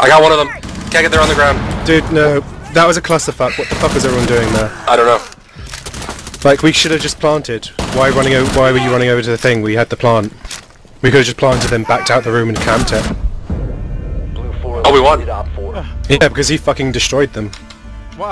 I got one of them. Can't get there on the ground. Dude, no. That was a clusterfuck. What the fuck is everyone doing there? I don't know. Like, we should have just planted. Why running? Why were you running over to the thing? We had the plant. We could have just planted, then backed out the room and camped it. Oh, we won. 4. Yeah, because he fucking destroyed them.